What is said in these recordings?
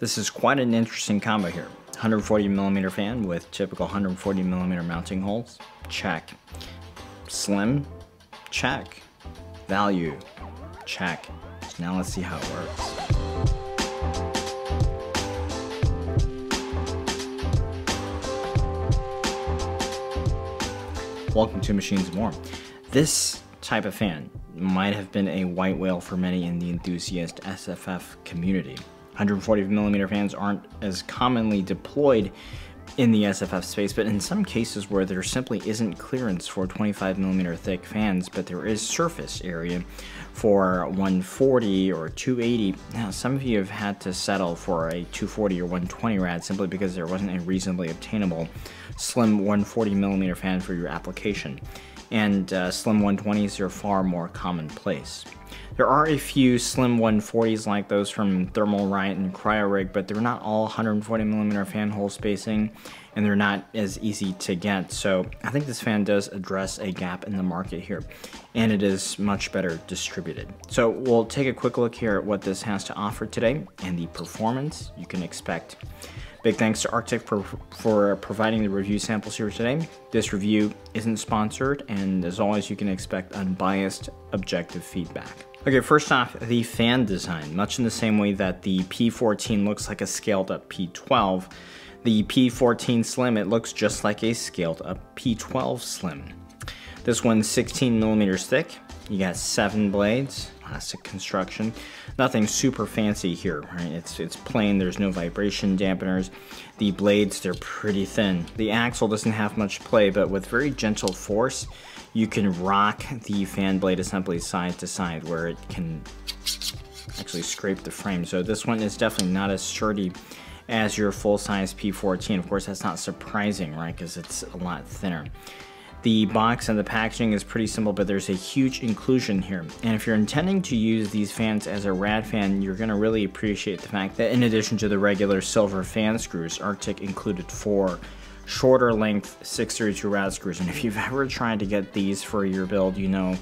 This is quite an interesting combo here. 140 millimeter fan with typical 140 millimeter mounting holes, check. Slim, check. Value, check. Now let's see how it works. Welcome to Machines More. This type of fan might have been a white whale for many in the enthusiast SFF community. 140 millimeter fans aren't as commonly deployed in the SFF space, but in some cases where there simply isn't clearance for 25 millimeter thick fans, but there is surface area for 140 or 280. Now, some of you have had to settle for a 240 or 120 rad simply because there wasn't a reasonably obtainable slim 140 millimeter fan for your application, and uh, slim 120s are far more commonplace. There are a few slim 140s like those from Thermalright and CryoRig, but they're not all 140mm fan hole spacing and they're not as easy to get. So I think this fan does address a gap in the market here and it is much better distributed. So we'll take a quick look here at what this has to offer today and the performance you can expect. Big thanks to Arctic for, for providing the review samples here today. This review isn't sponsored, and as always, you can expect unbiased, objective feedback. Okay, first off, the fan design. Much in the same way that the P14 looks like a scaled up P12, the P14 Slim, it looks just like a scaled up P12 Slim. This one's 16 millimeters thick. You got seven blades, plastic construction. Nothing super fancy here, right? It's, it's plain, there's no vibration dampeners. The blades, they're pretty thin. The axle doesn't have much play, but with very gentle force, you can rock the fan blade assembly side to side where it can actually scrape the frame. So this one is definitely not as sturdy as your full-size P14. Of course, that's not surprising, right? Because it's a lot thinner. The box and the packaging is pretty simple, but there's a huge inclusion here. And if you're intending to use these fans as a rad fan, you're gonna really appreciate the fact that in addition to the regular silver fan screws, Arctic included four shorter length 632 rad screws. And if you've ever tried to get these for your build, you know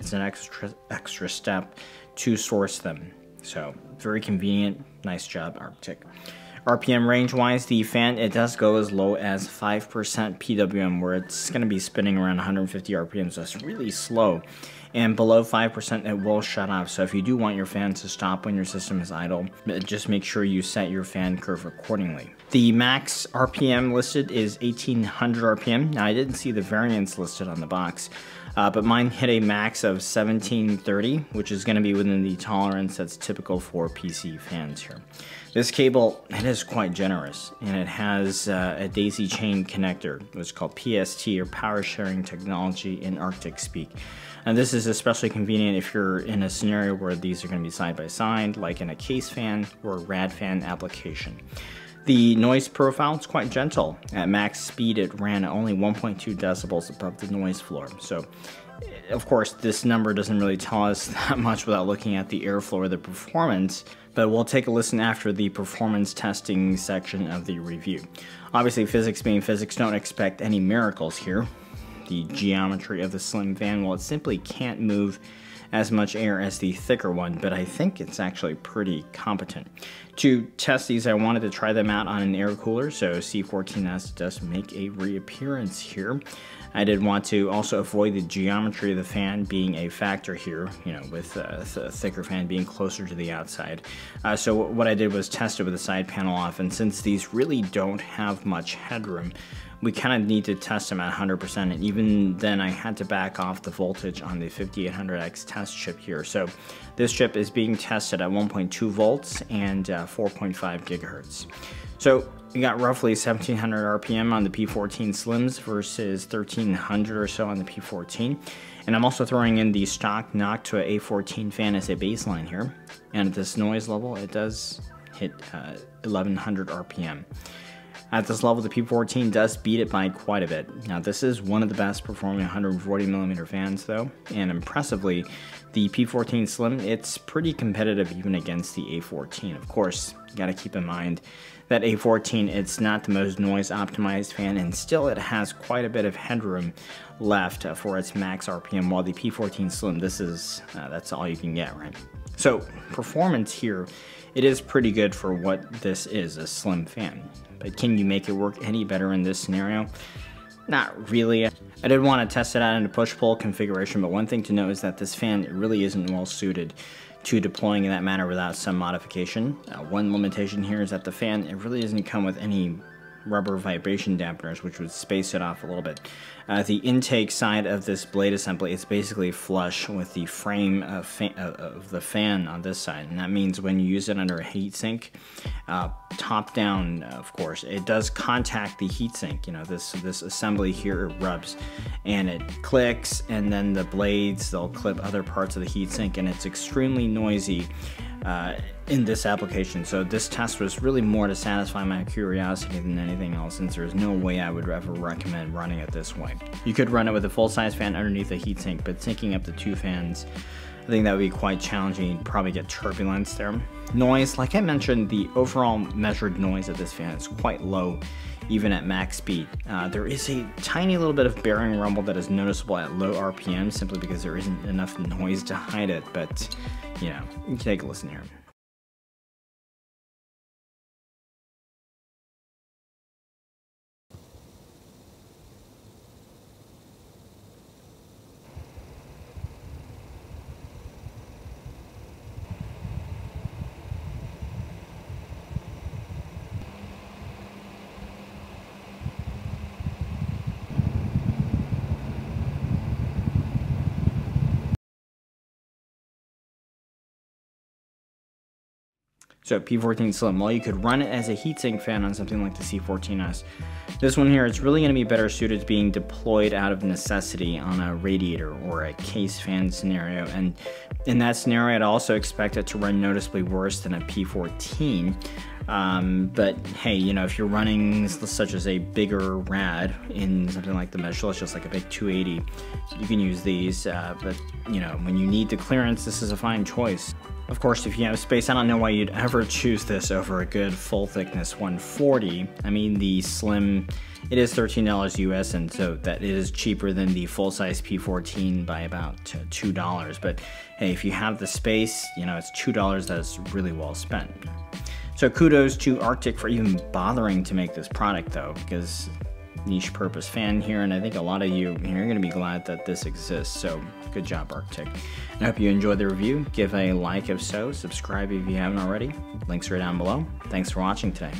it's an extra extra step to source them. So very convenient. Nice job, Arctic. RPM range wise, the fan, it does go as low as 5% PWM, where it's going to be spinning around 150 RPM, so it's really slow. And below 5%, it will shut off. So if you do want your fan to stop when your system is idle, just make sure you set your fan curve accordingly. The max RPM listed is 1800 RPM. Now, I didn't see the variants listed on the box. Uh, but mine hit a max of 1730, which is going to be within the tolerance that's typical for PC fans here. This cable, it is quite generous, and it has uh, a daisy chain connector, is called PST, or Power Sharing Technology in Arctic speak. And this is especially convenient if you're in a scenario where these are going to be side by side, like in a case fan or rad fan application. The noise profile is quite gentle. At max speed, it ran at only 1.2 decibels above the noise floor. So, of course, this number doesn't really tell us that much without looking at the airflow or the performance, but we'll take a listen after the performance testing section of the review. Obviously, physics being physics, don't expect any miracles here. The geometry of the slim fan, well, it simply can't move as much air as the thicker one, but I think it's actually pretty competent. To test these, I wanted to try them out on an air cooler, so C14S does make a reappearance here. I did want to also avoid the geometry of the fan being a factor here, you know, with a th thicker fan being closer to the outside. Uh, so what I did was test it with the side panel off, and since these really don't have much headroom, we kind of need to test them at 100% and even then I had to back off the voltage on the 5800X test chip here. So this chip is being tested at 1.2 volts and uh, 4.5 gigahertz. So we got roughly 1700 RPM on the P14 Slims versus 1300 or so on the P14. And I'm also throwing in the stock Noctua A14 fan as a baseline here. And at this noise level, it does hit uh, 1100 RPM. At this level, the P14 does beat it by quite a bit. Now, this is one of the best performing 140mm fans, though, and impressively, the P14 Slim, it's pretty competitive even against the A14. Of course, you gotta keep in mind that A14, it's not the most noise optimized fan, and still it has quite a bit of headroom left uh, for its max RPM, while the P14 Slim, this is, uh, that's all you can get, right? So, performance here it is pretty good for what this is, a slim fan. But can you make it work any better in this scenario? Not really. I did want to test it out in a push-pull configuration, but one thing to note is that this fan really isn't well suited to deploying in that manner without some modification. Uh, one limitation here is that the fan, it really doesn't come with any rubber vibration dampeners, which would space it off a little bit. Uh, the intake side of this blade assembly is basically flush with the frame of, fa uh, of, the fan on this side, and that means when you use it under a heatsink, uh, top down, of course, it does contact the heatsink. You know, this this assembly here it rubs, and it clicks, and then the blades they'll clip other parts of the heatsink, and it's extremely noisy uh, in this application. So this test was really more to satisfy my curiosity than anything else since there's no way I would ever recommend running it this way. You could run it with a full-size fan underneath a heatsink, but syncing up the two fans I think that would be quite challenging. You'd probably get turbulence there. Noise, like I mentioned, the overall measured noise of this fan is quite low, even at max speed. Uh, there is a tiny little bit of bearing rumble that is noticeable at low RPM simply because there isn't enough noise to hide it, but you know, you can take a listen here. So P14 Slim, well you could run it as a heatsink fan on something like the C14S. This one here, it's really going to be better suited to being deployed out of necessity on a radiator or a case fan scenario. And in that scenario, I'd also expect it to run noticeably worse than a P14. Um, but hey, you know, if you're running such as a bigger rad in something like the Meshlicious, just like a big 280, you can use these. Uh, but you know, when you need the clearance, this is a fine choice. Of course, if you have space, I don't know why you'd ever choose this over a good full thickness 140. I mean, the slim, it is $13 US, and so that is cheaper than the full size P14 by about uh, $2. But hey, if you have the space, you know, it's $2 that's really well spent. So kudos to Arctic for even bothering to make this product though, because niche purpose fan here, and I think a lot of you are going to be glad that this exists. So, good job, Arctic. I hope you enjoyed the review. Give a like if so, subscribe if you haven't already. Links are down below. Thanks for watching today.